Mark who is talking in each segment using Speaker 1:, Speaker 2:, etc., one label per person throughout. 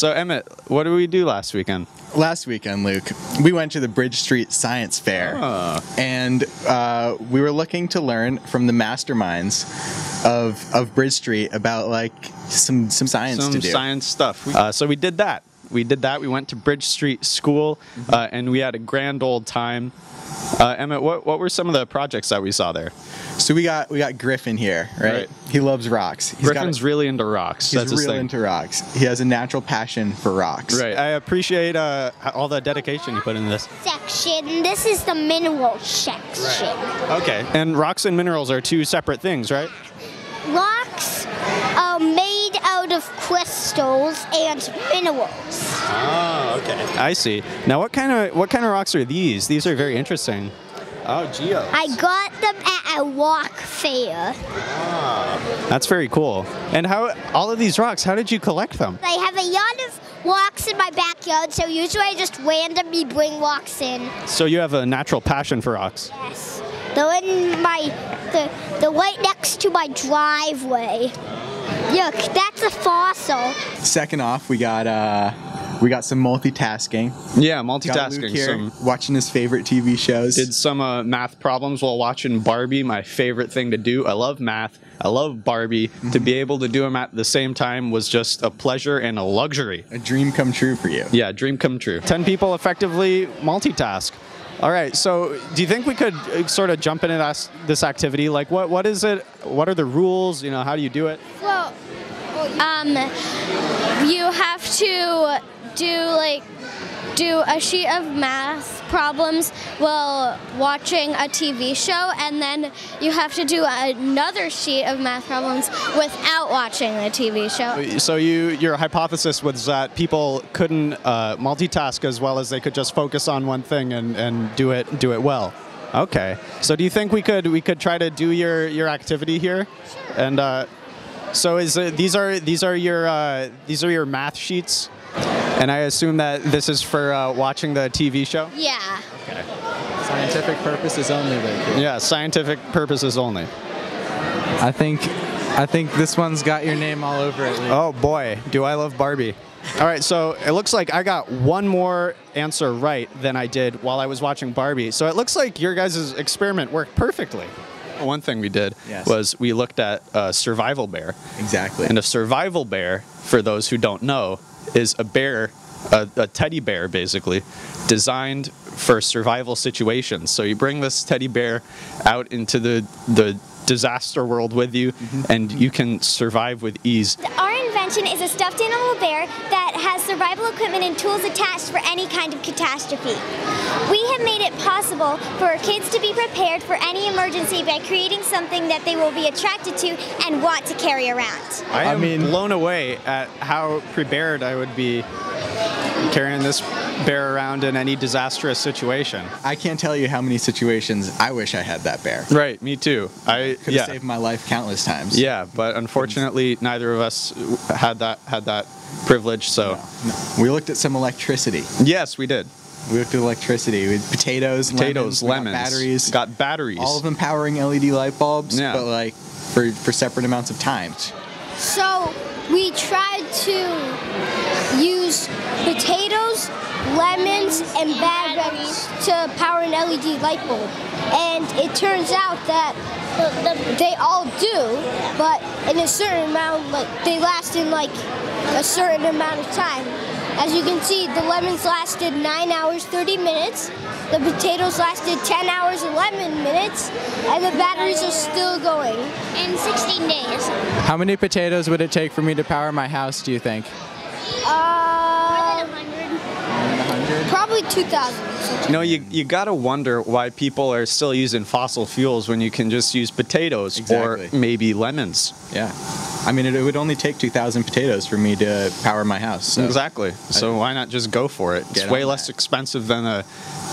Speaker 1: So Emmett, what did we do last weekend?
Speaker 2: Last weekend, Luke, we went to the Bridge Street Science Fair,
Speaker 1: Ah.
Speaker 2: and uh, we were looking to learn from the masterminds of of Bridge Street about like some some science
Speaker 1: Some
Speaker 2: to do.
Speaker 1: science stuff. Uh, so we did that. We did that. We went to Bridge Street School,
Speaker 2: Mm-hmm.
Speaker 1: uh, and we had a grand old time. Uh, Emmett, what, what were some of the projects that we saw there?
Speaker 2: So we got we got Griffin here, right?
Speaker 1: Right.
Speaker 2: He loves rocks. He's got
Speaker 1: Griffin's
Speaker 2: a-
Speaker 1: really into rocks.
Speaker 2: he's
Speaker 1: That's his
Speaker 2: real
Speaker 1: thing.
Speaker 2: into rocks. He has a natural passion for rocks.
Speaker 1: Right. I appreciate uh, all the dedication you put into this.
Speaker 3: section. This is the mineral section.
Speaker 1: Okay. And rocks and minerals are two separate things, right?
Speaker 3: Rocks are made of crystals and minerals.
Speaker 1: Oh, okay. I see. Now, what kind of what kind of rocks are these? These are very interesting. Oh, geodes.
Speaker 3: I got them at a rock fair.
Speaker 1: Ah, That's very cool. And how all of these rocks? How did you collect them?
Speaker 3: I have a lot of rocks in my backyard, so usually I just randomly bring rocks in.
Speaker 1: So you have a natural passion for rocks.
Speaker 3: Yes. They're in my, the, they're right next to my driveway. Look, that's a fossil.
Speaker 2: Second off, we got uh, we got some multitasking.
Speaker 1: Yeah,
Speaker 2: Got Luke
Speaker 1: multitasking.
Speaker 2: here
Speaker 1: Some
Speaker 2: watching his favorite TV shows.
Speaker 1: did some uh, math problems while watching Barbie. My favorite thing to do. I love math. I love Barbie. To be able to do them at the same time was just a pleasure and a luxury.
Speaker 2: a dream come true for you.
Speaker 1: Yeah, dream come true. 10 people effectively multitask. All right, so do you think we could uh, sort of jump into this, this activity? Like, what what is it? What are the rules? You know, how do you do it?
Speaker 4: Um, you have to do like do a sheet of math problems while watching a TV show, and then you have to do another sheet of math problems without watching the TV show.
Speaker 1: So you your hypothesis was that people couldn't uh, multitask as well as they could just focus on one thing and, and do it do it well. Okay. So do you think we could we could try to do your your activity here? Sure. And uh, so is it, these are these are your uh, these are your math sheets, and I assume that this is for uh, watching the TV show.
Speaker 4: Yeah.
Speaker 5: Scientific purposes only, Luke.
Speaker 1: Yeah, scientific purposes only.
Speaker 5: I think, I think this one's got your name all over it. Luke.
Speaker 1: Oh boy, do I love Barbie. All right, so it looks like I got one more answer right than I did while I was watching Barbie. So it looks like your guys' experiment worked perfectly. One thing we did
Speaker 2: Yes.
Speaker 1: was we looked at a survival bear.
Speaker 2: Exactly.
Speaker 1: And a survival bear, for those who don't know, is a bear, a, a teddy bear basically, designed for survival situations. So you bring this teddy bear out into the, the disaster world with you, mm-hmm. and you can survive with ease.
Speaker 6: Our invention is a stuffed animal bear that has survival equipment and tools attached for any kind of catastrophe. We have made it possible for our kids to be prepared for any emergency by creating something that they will be attracted to and want to carry around.
Speaker 1: I
Speaker 2: I
Speaker 1: am
Speaker 2: mean-
Speaker 1: blown away at how prepared I would be carrying this bear around in any disastrous situation.
Speaker 2: I can't tell you how many situations I wish I had that bear.
Speaker 1: Right, me too. I
Speaker 2: Could have
Speaker 1: yeah.
Speaker 2: saved my life countless times.
Speaker 1: Yeah, but unfortunately neither of us had that had that privilege, so
Speaker 2: We looked at some electricity.
Speaker 1: yes, we did.
Speaker 2: We looked at electricity. We had potatoes,
Speaker 1: Potatoes,
Speaker 2: lemons, we got batteries,
Speaker 1: got batteries.
Speaker 2: all of them powering LED light bulbs,
Speaker 1: Yeah.
Speaker 2: but like for, for separate amounts of time.
Speaker 4: So we tried to use potatoes, lemons, and batteries to power an LED light bulb. And it turns out that they all do, but in a certain amount, like they last in like a certain amount of time. As you can see, the lemons lasted 9 hours 30 minutes, the potatoes lasted 10 hours 11 minutes, and the batteries are still going.
Speaker 6: In 16 days.
Speaker 5: How many potatoes would it take for me to power my house? Do you think?
Speaker 4: Uh, probably 2,000.
Speaker 1: You know, you, you gotta wonder why people are still using fossil fuels when you can just use potatoes
Speaker 2: Exactly.
Speaker 1: or maybe lemons.
Speaker 2: Yeah. I mean, it, it would only take 2,000 potatoes for me to power my house. So.
Speaker 1: Exactly. So why not just go for it? It's way less
Speaker 2: that.
Speaker 1: expensive than a,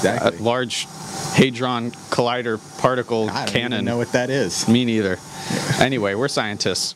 Speaker 1: a large hadron collider particle
Speaker 2: I don't
Speaker 1: cannon.
Speaker 2: even know what that is.
Speaker 1: Me neither. Anyway, we're scientists.